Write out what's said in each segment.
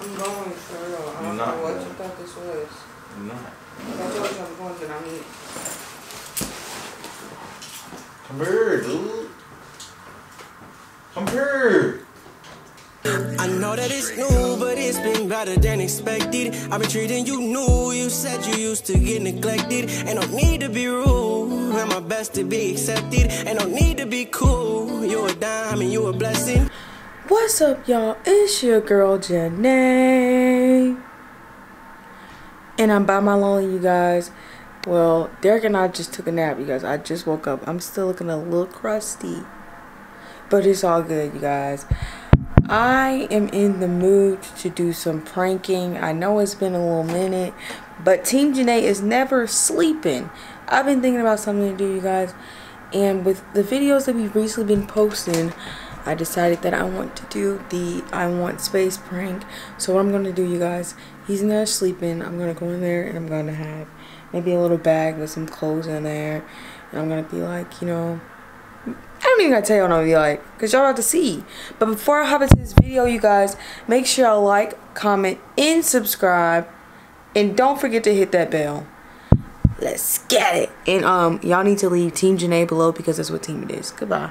I'm going for real. I don't know what you thought this was. I'm not. If I told you I'm going, then I mean it. Come here, dude. Come here. I know that it's new, but it's been better than expected. I've been treating you new, you said you used to get neglected. Ain't no need to be rude, I'm my best to be accepted. Ain't no need to be cool, you a dime and you a blessing. What's up, y'all? It's your girl Janae, and I'm by my lonely, you guys. Well, Derrick and I just took a nap, you guys. I just woke up. I'm still looking a little crusty, but it's all good, you guys. I am in the mood to do some pranking. I know it's been a little minute, but Team Janae is never sleeping. I've been thinking about something to do, you guys. And with the videos that we've recently been posting, I decided that I want to do the I want space prank. So what I'm going to do, you guys, he's in there sleeping. I'm going to go in there and I'm going to have maybe a little bag with some clothes in there. And I'm going to be like, you know, I don't even gotta tell you what I'm gonna be like, cause y'all about to see. But before I hop into this video, you guys, make sure y'all like, comment, and subscribe, and don't forget to hit that bell. Let's get it. And um, y'all need to leave Team Janae below because that's what team it is. Goodbye.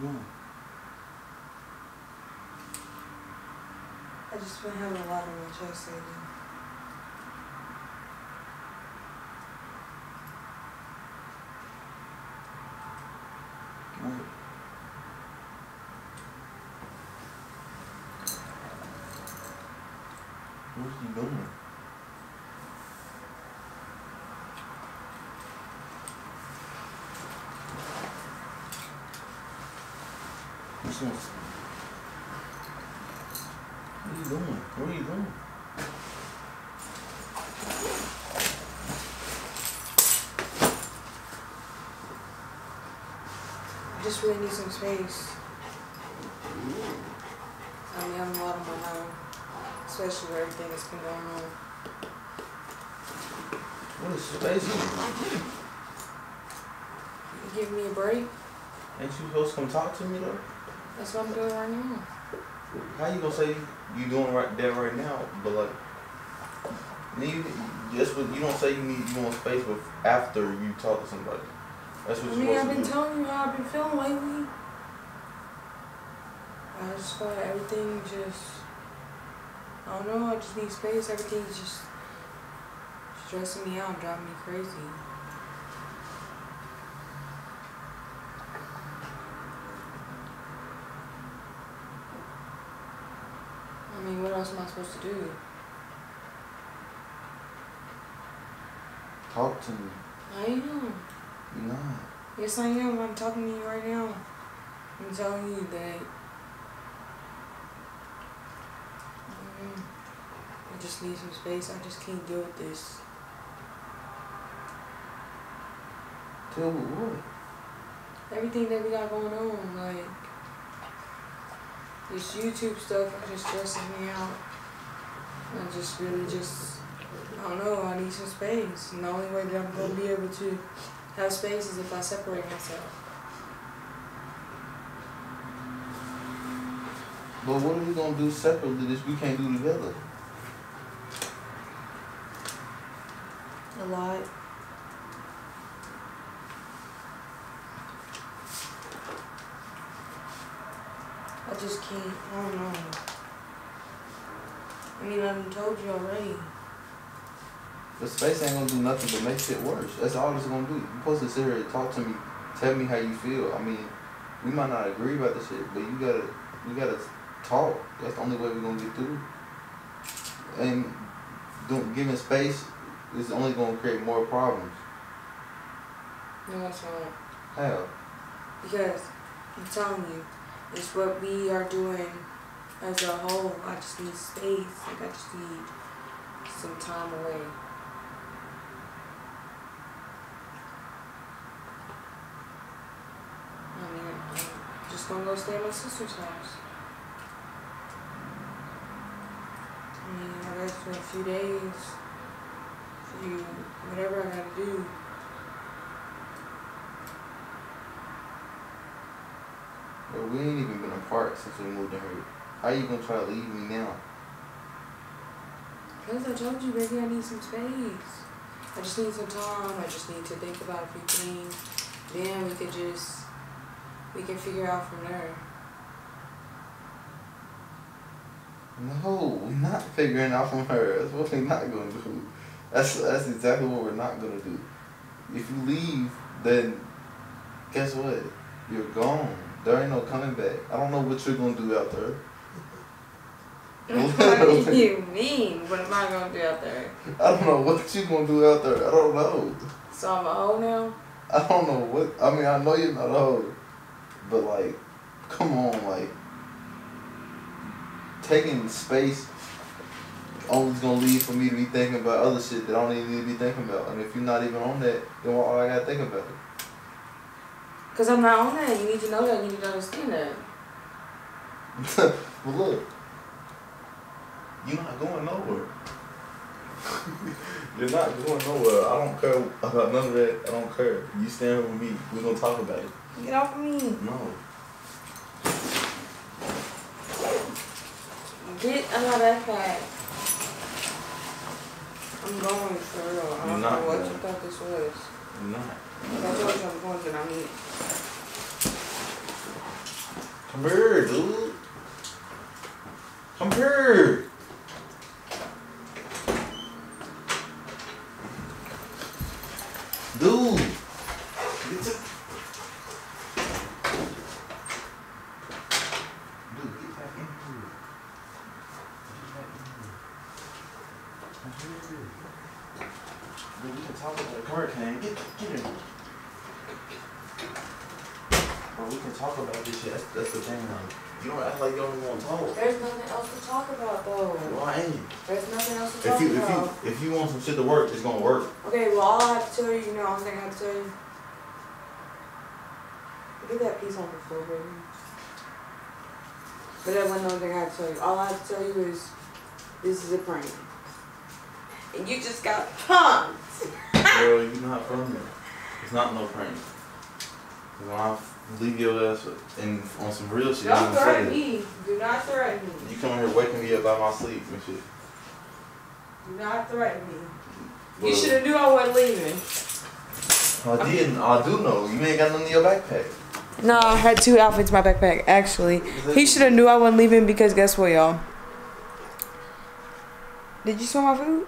I just been having a lot on my chest lately. What are you doing? What's? What are you doing? What are you doing? I just really need some space. I mean, I'm a lot on my own, especially with everything that's been going on. What is space? You give me a break? Ain't you supposed to come talk to me though? That's what I'm doing right now. How you gonna say you doing right there right now? But like, you just but you don't say you need you want space with after you talk to somebody. That's what I you're mean, I've been to telling you how I've been feeling lately. I just feel like everything just, I don't know, I just need space. Everything's just stressing me out, and driving me crazy. I mean, what else am I supposed to do? Talk to me. I am. You're not. Yes, I am. I'm talking to you right now. I'm telling you that. I just need some space. I just can't deal with this. Tell me what? Everything that we got going on, like this YouTube stuff, just stresses me out. I just really just, I don't know. I need some space, and the only way that I'm gonna be able to have space is if I separate myself. But what are we gonna do separately that we can't do together? A lot. I just can't. I don't know. I mean, I've told you already. The space ain't gonna do nothing but make shit worse. That's all it's gonna do. You're supposed to sit here and talk to me, tell me how you feel. I mean, we might not agree about the shit, but you gotta, you gotta talk. That's the only way we're gonna get through. And don't, giving space is only gonna create more problems. No, it's not. How? Because I'm telling you, it's what we are doing as a whole. I just need space. Like I just need some time away. I mean, I'm just gonna go stay at my sister's house. I mean, I rest for a few days. Few, whatever I gotta do. We ain't even been apart since we moved in here. How you gonna try to leave me now? Because I told you, baby, I need some space. I just need some time. I just need to think about a few things. Then we could just, we can figure out from there. No, we're not figuring out from her. That's what we're not gonna do. That's that's exactly what we're not gonna do. If you leave, then guess what? You're gone. There ain't no coming back. I don't know what you're gonna do out there. what do you mean? What am I gonna do out there? I don't know what you gonna do out there. I don't know. So I'm a hoe now? I don't know what. I mean, I know you're not old, but like, come on, like, taking space only gonna lead for me to be thinking about other shit that I don't even need to be thinking about. And if you're not even on that, then why I gotta think about it? Because I'm not on that. You need to know that. You need to understand that. well, look, you're not going nowhere. you're not going nowhere. I don't care about none of that. I don't care. You stand with me. We're gonna talk about it. Get off of me. No. Get out of that backpack. I'm going for real. I don't know what you thought this was. You're not. If I told you I'm going to, I mean it. Come here, dude. Come here. Dude. Get your... Dude, get We can talk about here, Kane. Get, get in. Bro, we can talk about this shit. That's, that's the thing, man. You don't act like you don't want to talk. There's nothing else to talk about though. Why ain't you? There's nothing else to If talk you if about. you if you want some shit to work, it's gonna work. Okay, well all I have to tell you, you know, I'm have to tell you. At that piece on the floor, baby. But that the only thing I have to tell you. All I have to tell you is this is a prank. And you just got punked. Girl, you not from there. It's not no prank. When I leave your ass in on some real shit, you Don't gonna threaten me. Do not threaten me. You come here waking me up out my sleep and shit. Do not threaten me. Well, You should have knew I wasn't leaving. I didn't. I do know. You ain't got nothing in your backpack. No, I had two outfits in my backpack. Actually, he should have knew I wasn't leaving because guess what, y'all? Did you smell my food?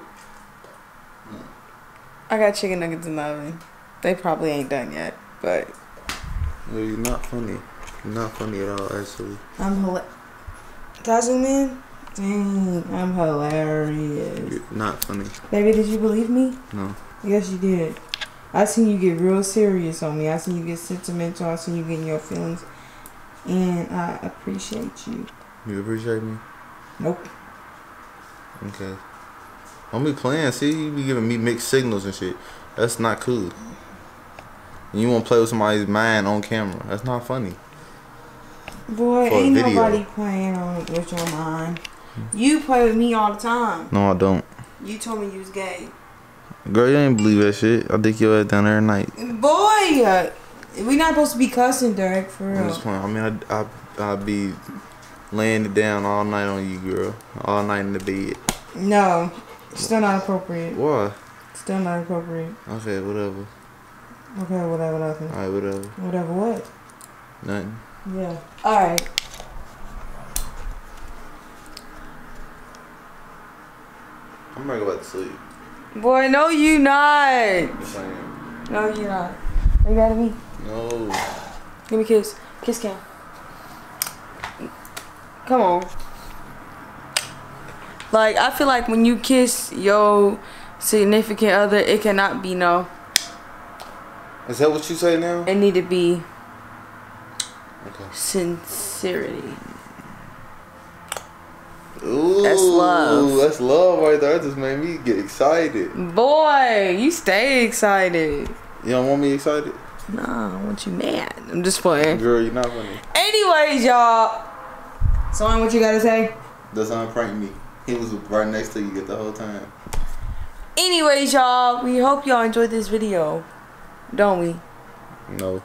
I got chicken nuggets in the oven. They probably ain't done yet, but No, you're not funny. You're not funny at all, actually. I'm hilarious. Did I zoom in? Dang, I'm hilarious. You're not funny. Baby, did you believe me? No. Yes, you did. I seen you get real serious on me. I seen you get sentimental. I seen you getting your feelings. And I appreciate you. You appreciate me? Nope. Okay. Don't be playing. See, you be giving me mixed signals and shit. That's not cool. And you want to play with somebody's mind on camera. That's not funny. Boy, For ain't nobody playing on with your mind. You play with me all the time. No, I don't. You told me you was gay. Girl, you ain't believe that shit. I dick your ass down every night. Boy, uh, we not supposed to be cussing, Derrick, for real. I'm just playing. I mean, I, I, I be laying it down all night on you, girl. All night in the bed. No, still not appropriate. Why? Still not appropriate. Okay, whatever. Okay, whatever, nothing. Alright, whatever. Whatever, what? Nothing. Yeah. Alright. I'm ready to go back to sleep. Boy, no, you not. Just saying. No, you not. Are you mad at me? No. Give me a kiss. Kiss Cam. Come on. Like, I feel like when you kiss your significant other, it cannot be no. Is that what you say now? It need to be Okay. sincerity. Ooh, That's love. Ooh, that's love right there. That just made me get excited. Boy, you stay excited. You don't want me excited? Nah, I want you mad. I'm just playing. Girl, you're not funny. Anyways, y'all. So, what you gotta say? That's not prank me. He was right next to you the whole time. Anyways, y'all, we hope y'all enjoyed this video. Don't we? No.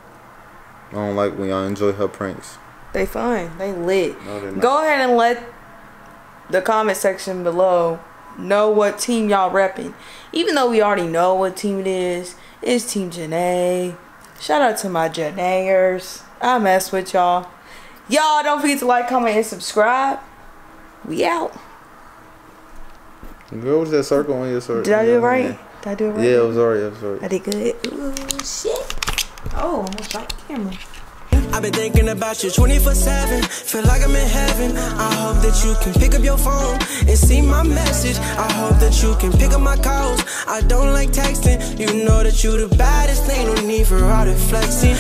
I don't like when y'all enjoy her pranks. They fine. They lit. No. Go ahead and let the comment section below know what team y'all repping. Even though we already know what team it is, it's Team Janae. Shout out to my Janaeers. I mess with y'all. Y'all don't forget to like, comment, and subscribe. We out. Girl, what's that circle on your shirt? Did I do it right? Did I do it right? Yeah, it was alright. It was alright. I did good. Ooh, shit. Oh, almost dropped the camera. I've been thinking about you 24 7. Feel like I'm in heaven. I hope that you can pick up your phone and see my message. I hope that you can pick up my calls. I don't like texting. You know that you the baddest thing. No need for all the flexing.